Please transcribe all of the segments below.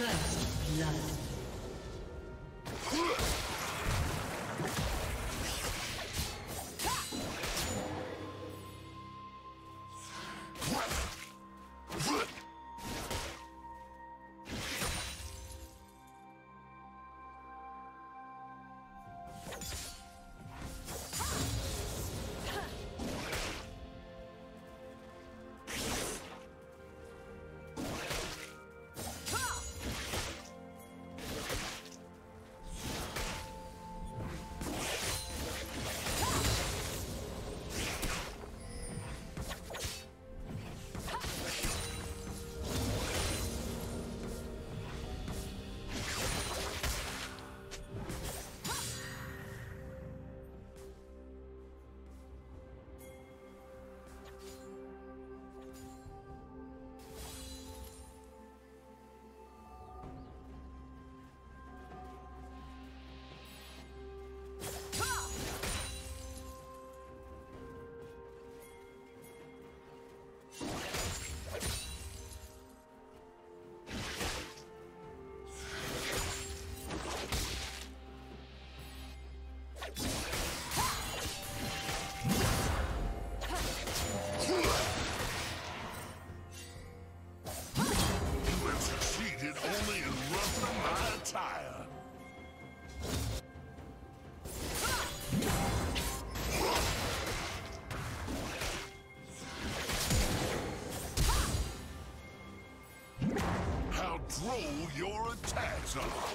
First blood. Attacks on.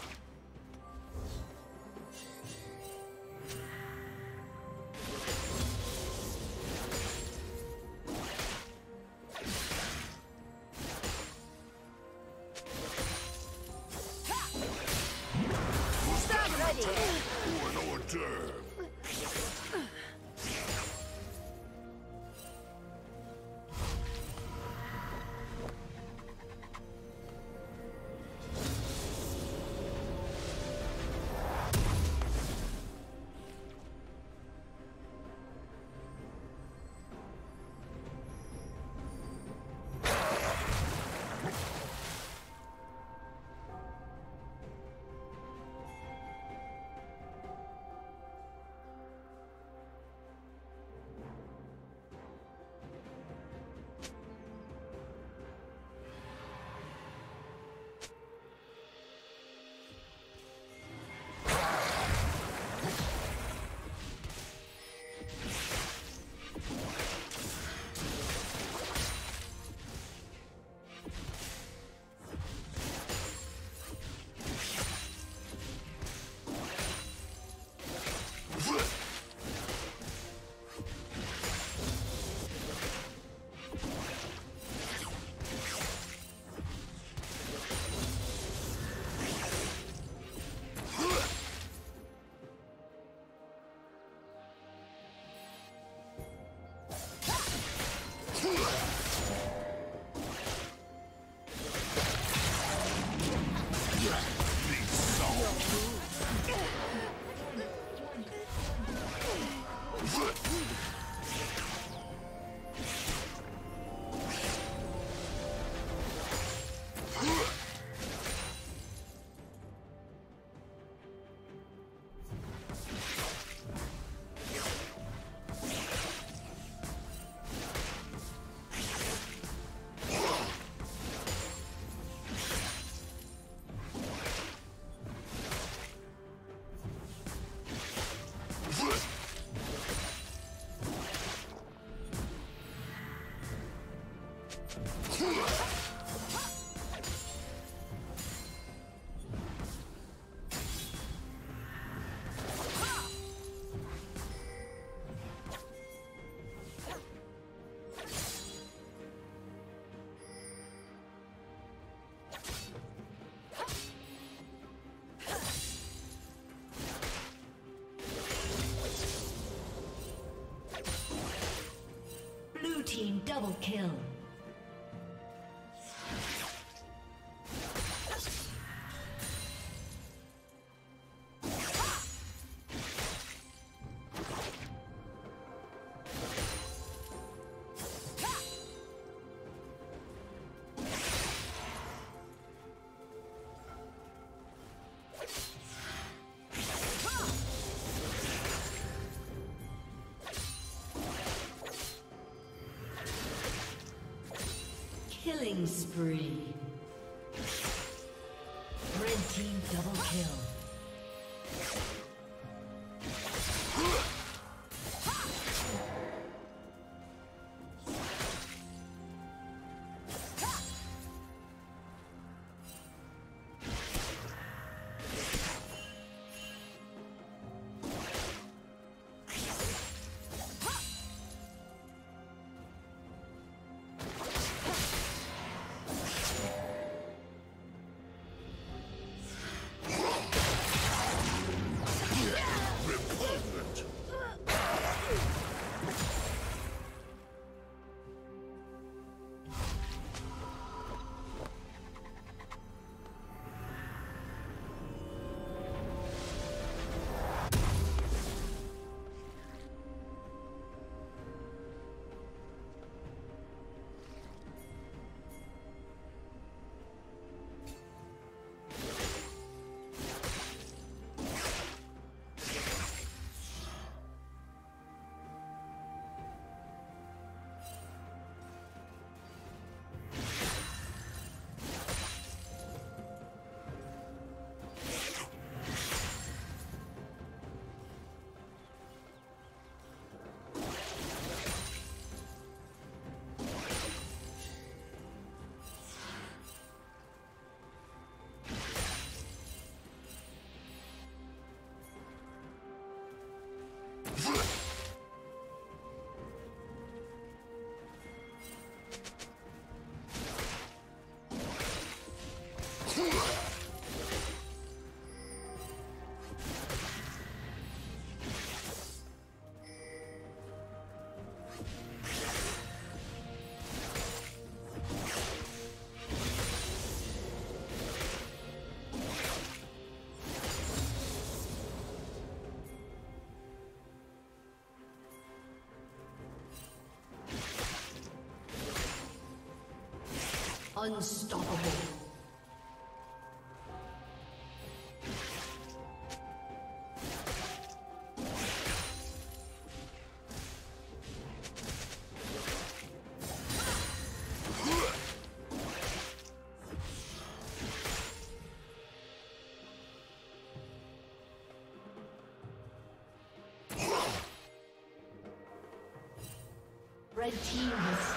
Double kill. Spree. Unstoppable. Red team has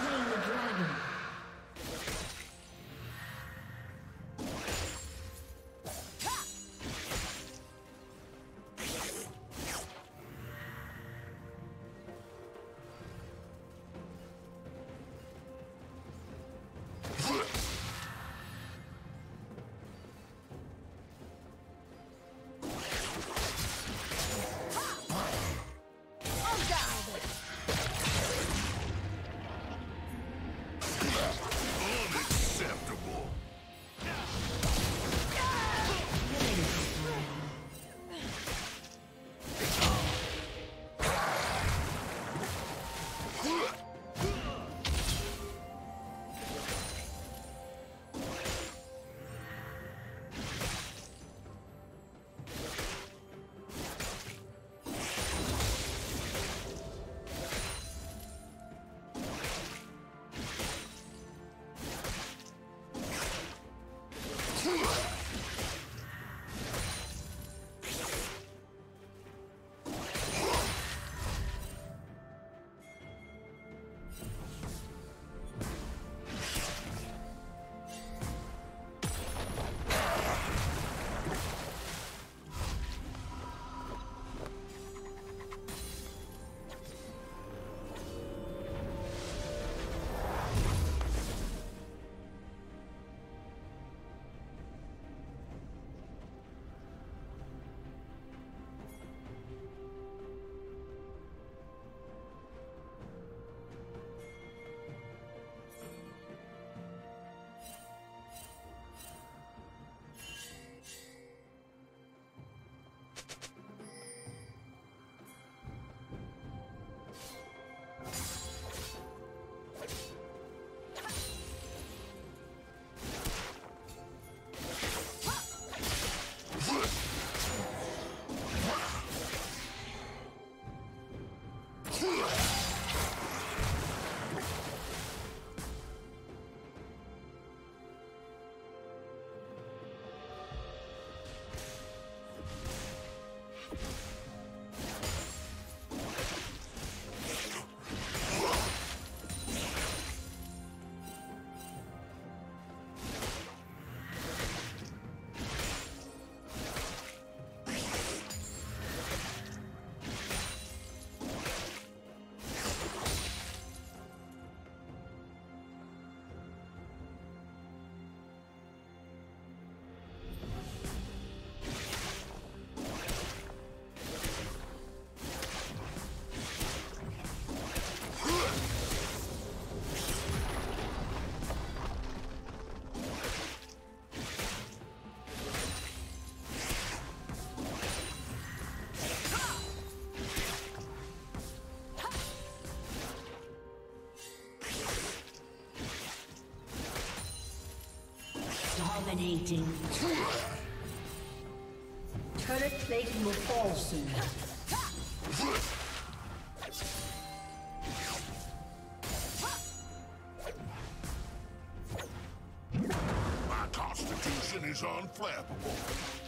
Dominating. Turret plating will fall soon. My constitution is unflappable.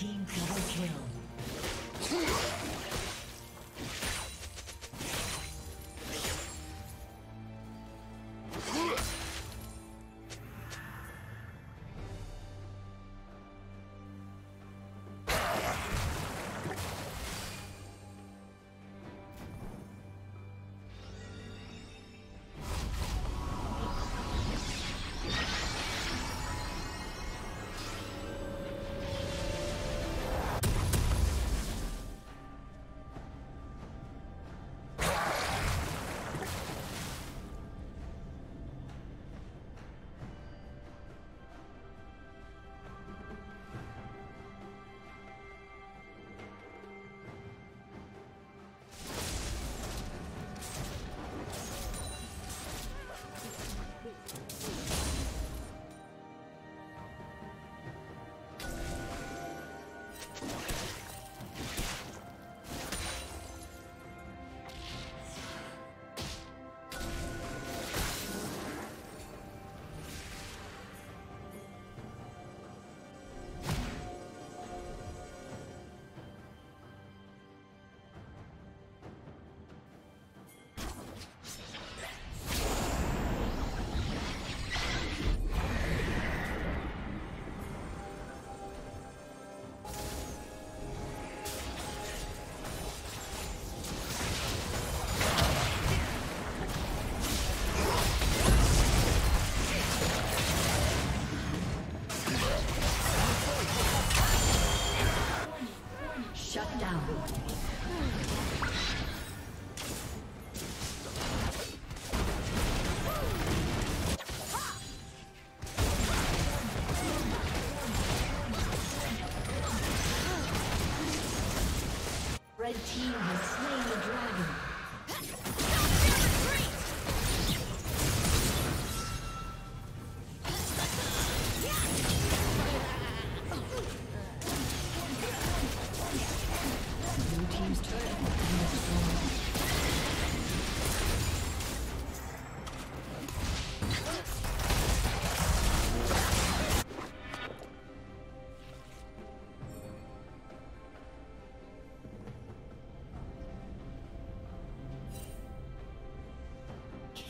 Team double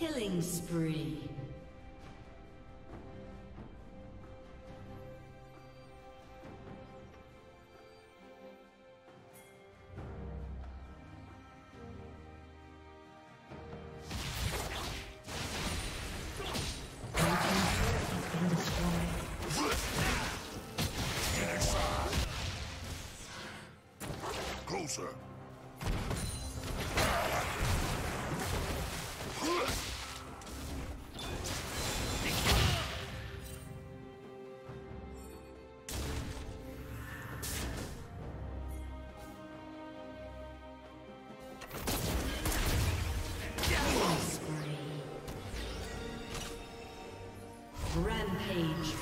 Killing spree. Rampage.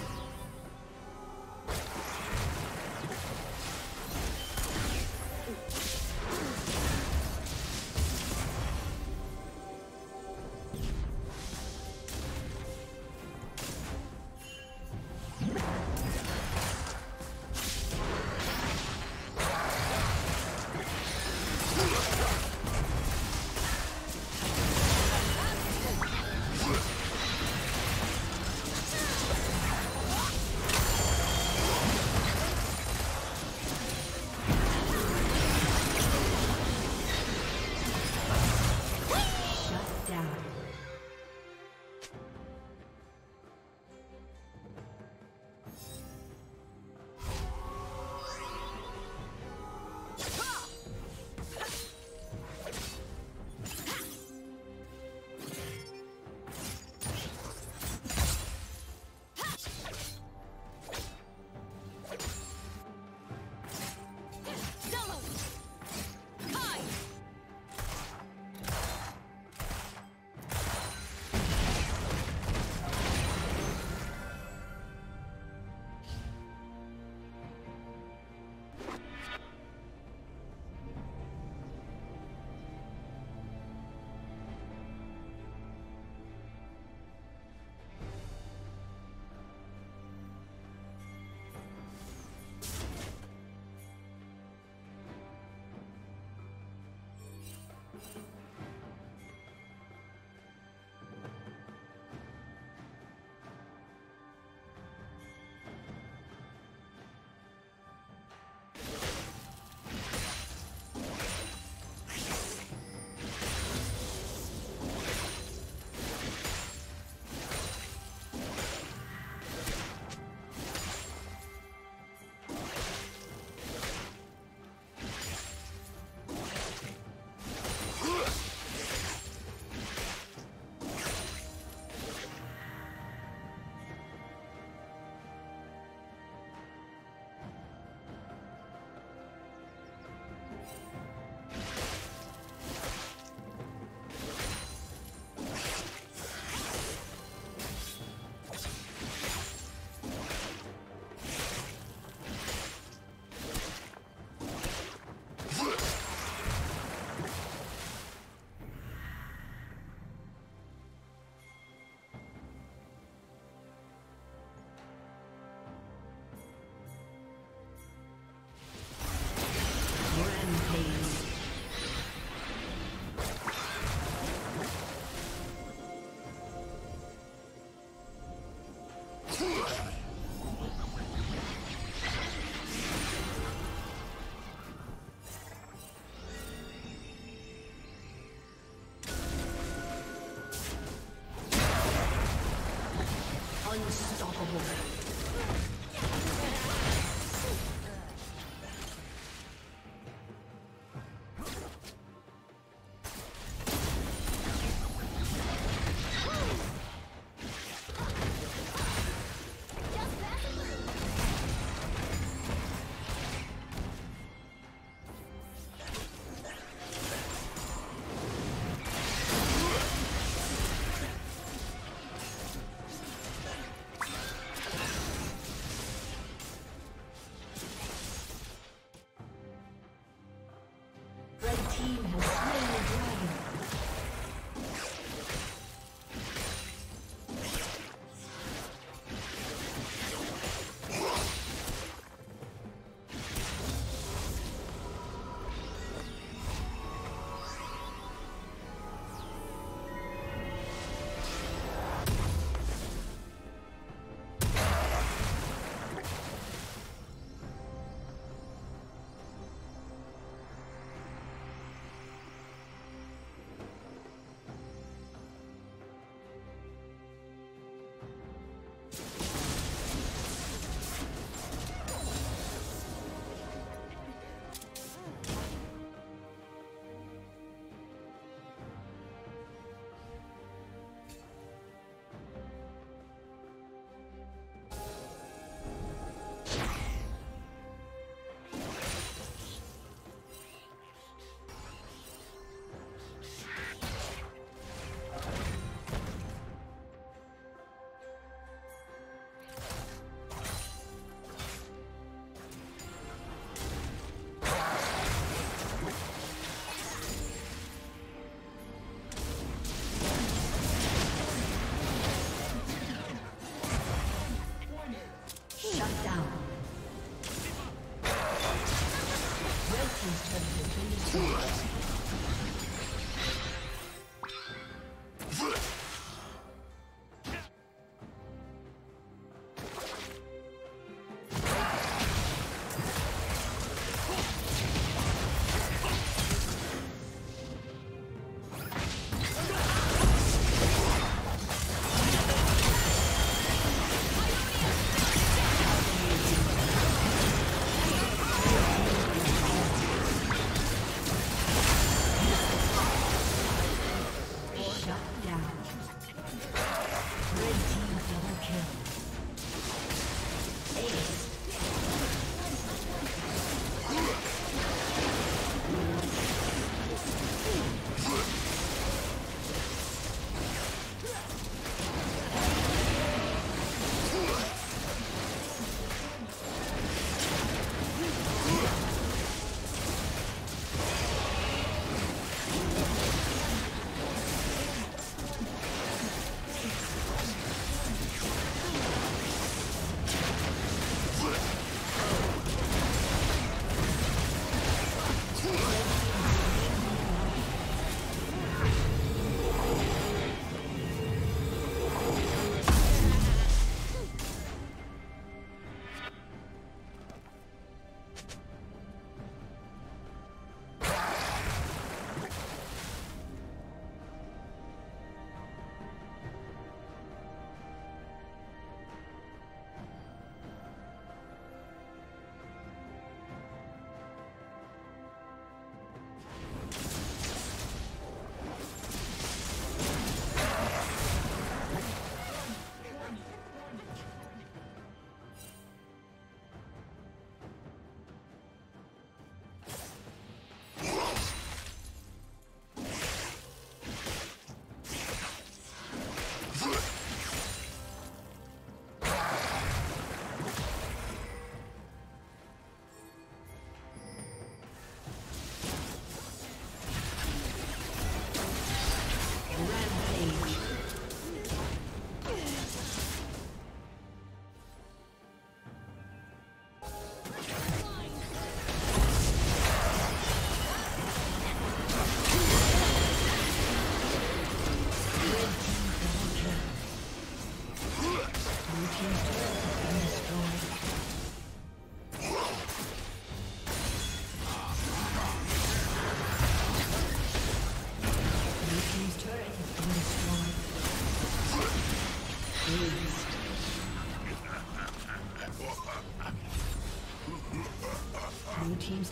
Team's